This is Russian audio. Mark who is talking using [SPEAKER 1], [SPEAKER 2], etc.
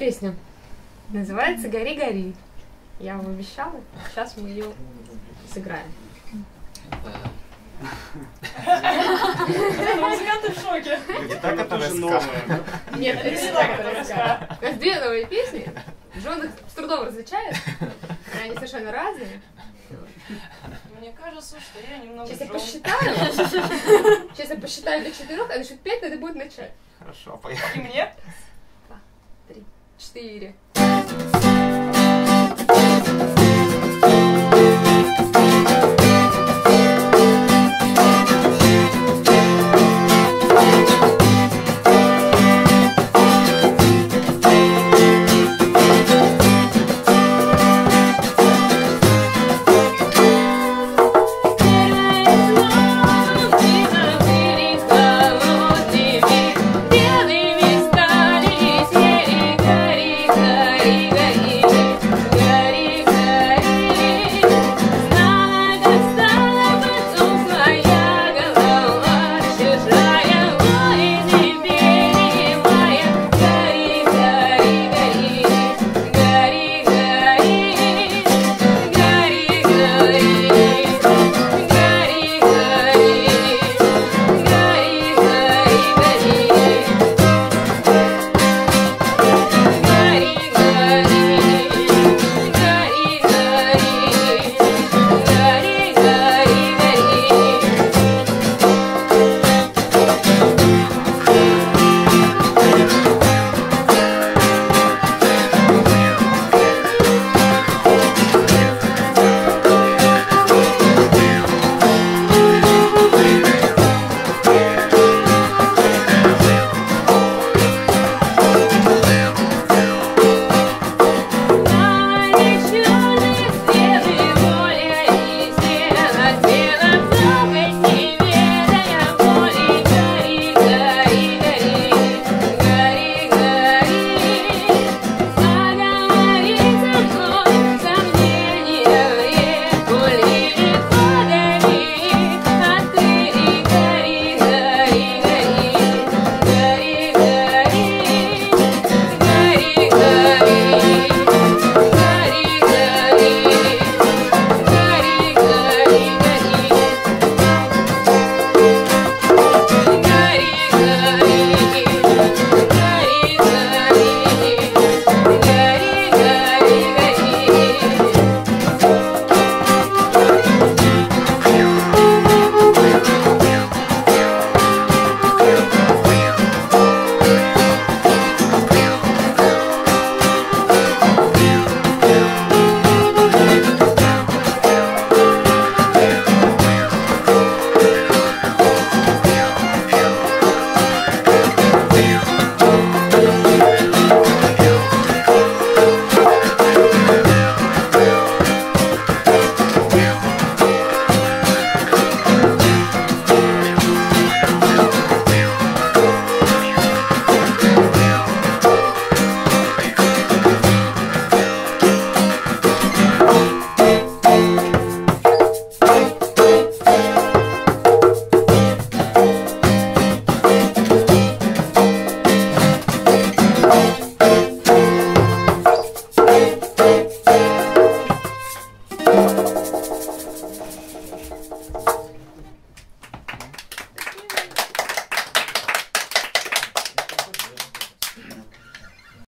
[SPEAKER 1] Песня называется «Гори, гори». Я вам обещала, сейчас мы ее сыграем.
[SPEAKER 2] Музыканты в шоке.
[SPEAKER 3] Тоже
[SPEAKER 4] РСК.
[SPEAKER 3] новое.
[SPEAKER 1] Нет, это не так, это рассказа. У нас две новые песни. Джон их с трудом различает. Они совершенно разные.
[SPEAKER 2] Мне кажется, что я немного
[SPEAKER 1] Сейчас я посчитаю. Сейчас я посчитаю до четырех, а насчет пять надо будет начать.
[SPEAKER 4] Хорошо, поехали.
[SPEAKER 2] И мне?
[SPEAKER 1] Три, síria.